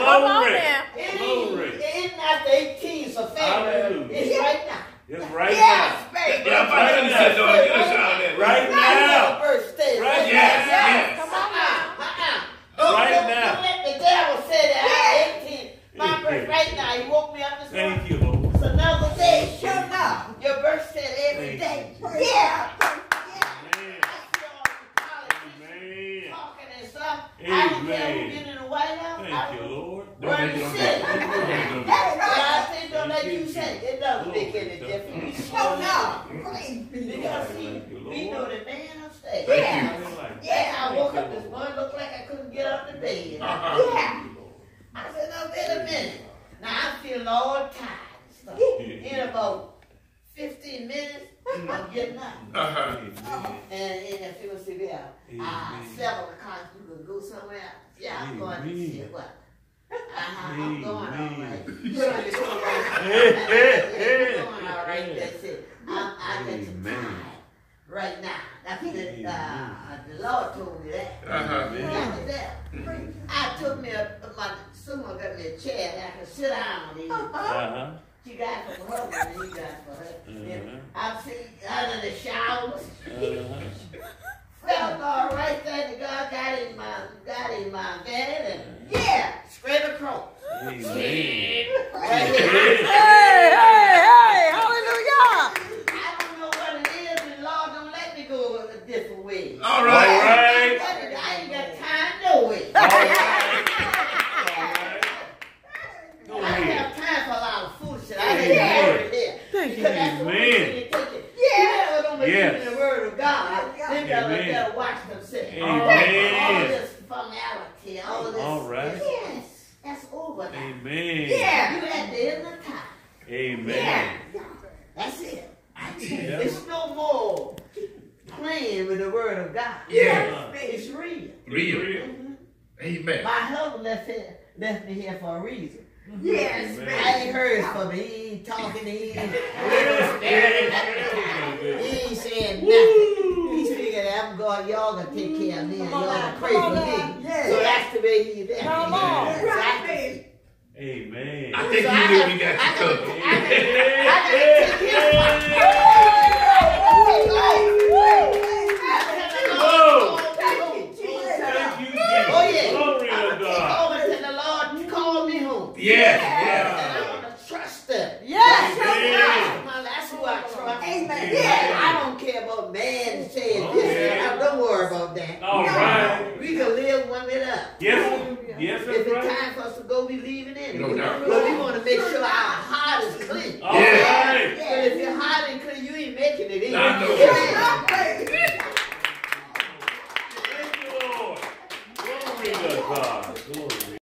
Glory. now. It Glory. ain't, it ain't not the 18th of February. Hallelujah. It's right now. It's right Yes, baby. Yeah, I'm about to sit down and get a shot of that. Right Right now. now. Birthday. Right Yes, now. yes. Come on uh-uh. now. Uh-uh, uh-uh. Don't, Right don't, now. don't let the devil say that I'm 18. My birthday right now. He woke me up this morning. Thank you, Lord. It's another day. Sure enough. Your birthday every day. Thank Yeah. Amen. I see all the politicians Amen. talking and stuff. I don't care who Amen. been in the White House. I Thank you, Lord. Don't Run make the it city. on that. But I think don't let you say it. It doesn't make any difference. Sure enough. Praise be the Lord. Because see, we know the man upstairs. Yeah. Yeah, I woke up this morning, looked like I couldn't get out of bed. Uh-huh. Yeah. I said, now wait a minute. Now I'm feeling all tired. and stuff. In about 15 minutes, I'm getting up. Uh-huh. And, and if it was severe, I several cars, you could go somewhere else. Yeah, I'm going to see what. Uh-huh, I'm going all right. You're going all right. You're going all right. That's it. I'm, I get too Amen. tired right now. That's the, uh, the Lord told me that. Uh-huh. That's that. I took me a, my, someone got me a chair that I could sit down on. Uh-huh. She got it for her, and he got it for her. Mhm. I see out of the showers. Uh-huh. Felt all right there. The God got in my got in my van and yeah, straight across. Amen. Right here. Hey, hey, hey, hallelujah. I don't know what it is, and Lord don't let me go different way. All All right. I ain't got time no way. All right. All right. I don't have time for a lot of foolishness. I didn't hear here. Thank you. Because that's the way Amen. they take it. Yeah, they don't believe Yes. in the word of God. They gotta, Amen. gotta watch themselves. Amen. All this formality, all this. All right. this- Yes, that's over now. Amen. Yeah, you at the end of time. Amen. Yeah. That's it. Yeah. It's no more playing with the word of God. Yeah. It's real. Real. Mm-hmm. Amen. My husband left here, left me here for a reason. Mm-hmm. Yes, Amen. I ain't heard from him. He ain't talking. He ain't, he ain't saying nothing. He's figured I'm going, y'all gonna take care of me and y'all now, gonna pray for me. Yeah. So that's the way he left Come on. So Right, can- baby. Amen. I think So you I knew gotta- we got I you gotta- covered. I gotta- I gotta take care of Whoa. Thank you, Jesus. Thank you, Oh, Jesus. yeah. Glory I'm to gonna God. take over till the Lord call me home. Yes, And yes. I'm gonna trust him. Yes. Amen. Well, That's who I trust. Amen. Yeah, I don't care about man saying oh, this. Okay. I don't worry about that. All right. We can live one it up. Yes. Yes, Go, we leaving anyway. No.